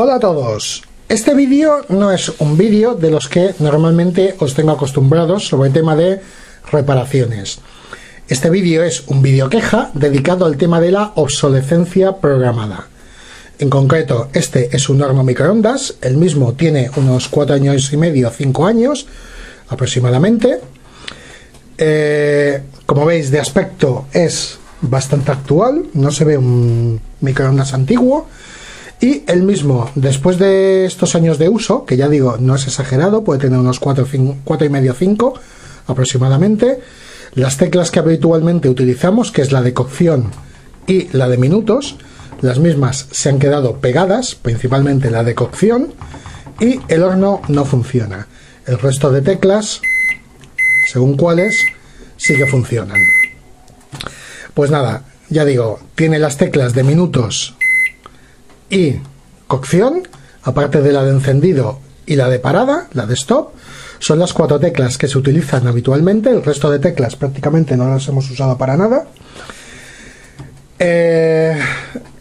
Hola a todos. Este vídeo no es un vídeo de los que normalmente os tengo acostumbrados sobre el tema de reparaciones. Este vídeo es un vídeo queja dedicado al tema de la obsolescencia programada. En concreto, este es un horno microondas, el mismo tiene unos 4 años y medio, 5 años aproximadamente. Eh, como veis, de aspecto es bastante actual, no se ve un microondas antiguo. Y el mismo, después de estos años de uso, que ya digo, no es exagerado, puede tener unos 4, y medio 5 aproximadamente, las teclas que habitualmente utilizamos, que es la de cocción y la de minutos, las mismas se han quedado pegadas, principalmente la de cocción, y el horno no funciona. El resto de teclas, según cuáles, sí que funcionan. Pues nada, ya digo, tiene las teclas de minutos y cocción, aparte de la de encendido y la de parada, la de stop, son las cuatro teclas que se utilizan habitualmente, el resto de teclas prácticamente no las hemos usado para nada. Eh,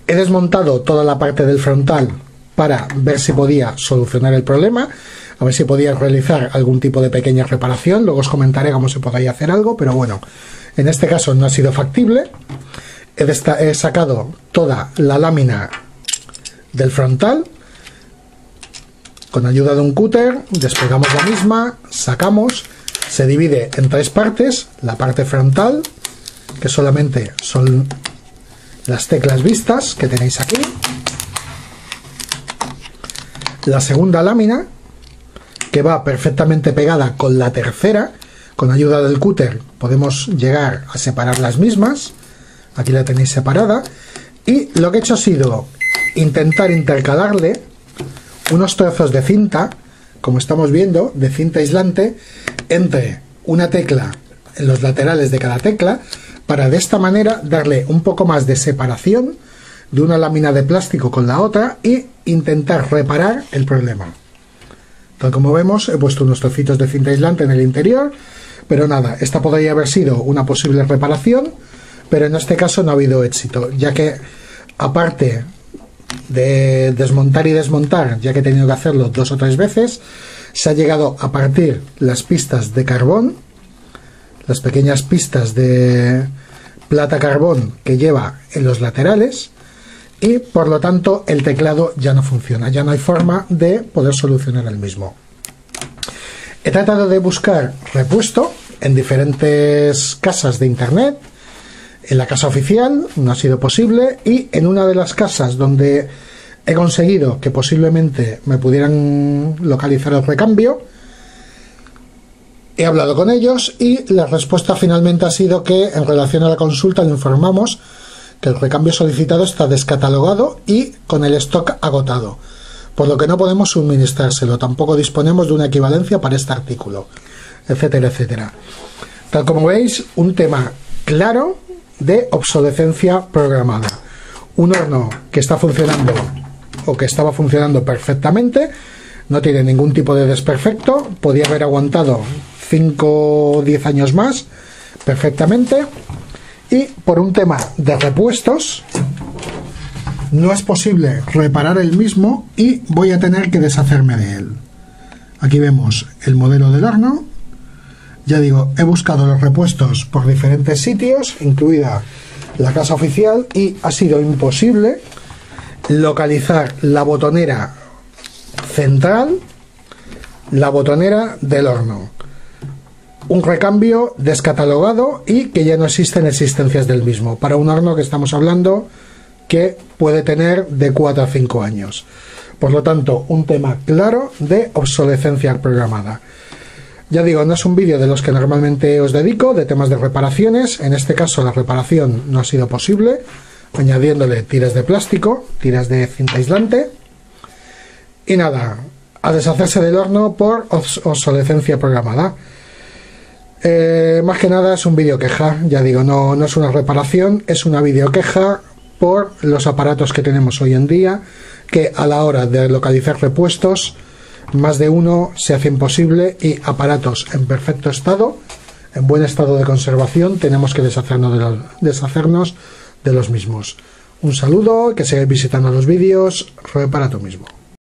he desmontado toda la parte del frontal para ver si podía solucionar el problema, a ver si podía realizar algún tipo de pequeña reparación, luego os comentaré cómo se podría hacer algo, pero bueno, en este caso no ha sido factible. He, sacado toda la lámina del frontal. Con ayuda de un cúter, despegamos la misma, sacamos, se divide en tres partes, la parte frontal, que solamente son las teclas vistas que tenéis aquí, la segunda lámina, que va perfectamente pegada con la tercera, con ayuda del cúter podemos llegar a separar las mismas, aquí la tenéis separada, y lo que he hecho ha sido intentar intercalarle unos trozos de cinta, como estamos viendo, de cinta aislante, entre una tecla en los laterales de cada tecla, para de esta manera darle un poco más de separación de una lámina de plástico con la otra y intentar reparar el problema. Tal como vemos, he puesto unos trocitos de cinta aislante en el interior, pero nada, esta podría haber sido una posible reparación, pero en este caso no ha habido éxito, ya que aparte de desmontar y desmontar, ya que he tenido que hacerlo dos o tres veces, se ha llegado a partir las pistas de carbón, las pequeñas pistas de plata carbón que lleva en los laterales y por lo tanto el teclado ya no funciona, ya no hay forma de poder solucionar el mismo. He tratado de buscar repuesto en diferentes casas de internet, en la casa oficial no ha sido posible y en una de las casas donde he conseguido que posiblemente me pudieran localizar el recambio, he hablado con ellos y la respuesta finalmente ha sido que en relación a la consulta le informamos que el recambio solicitado está descatalogado y con el stock agotado, por lo que no podemos suministrárselo, tampoco disponemos de una equivalencia para este artículo, etcétera, etcétera. Tal como veis, un tema claro de obsolescencia programada. Un horno que está funcionando o que estaba funcionando perfectamente, no tiene ningún tipo de desperfecto, podía haber aguantado 5 o 10 años más perfectamente y por un tema de repuestos no es posible reparar el mismo y voy a tener que deshacerme de él. Aquí vemos el modelo del horno ya digo, he buscado los repuestos por diferentes sitios, incluida la casa oficial, y ha sido imposible localizar la botonera central, la botonera del horno. Un recambio descatalogado y que ya no existen existencias del mismo. Para un horno que estamos hablando que puede tener de 4 a 5 años. Por lo tanto, un tema claro de obsolescencia programada. Ya digo, no es un vídeo de los que normalmente os dedico, de temas de reparaciones. En este caso la reparación no ha sido posible, añadiéndole tiras de plástico, tiras de cinta aislante. Y nada, a deshacerse del horno por obsolescencia programada. Eh, más que nada es un vídeo queja, ya digo, no, no es una reparación, es una vídeo queja por los aparatos que tenemos hoy en día, que a la hora de localizar repuestos más de uno se hace imposible y aparatos en perfecto estado, en buen estado de conservación, tenemos que deshacernos de, los, mismos. Un saludo, que sigáis visitando los vídeos, repara tú mismo.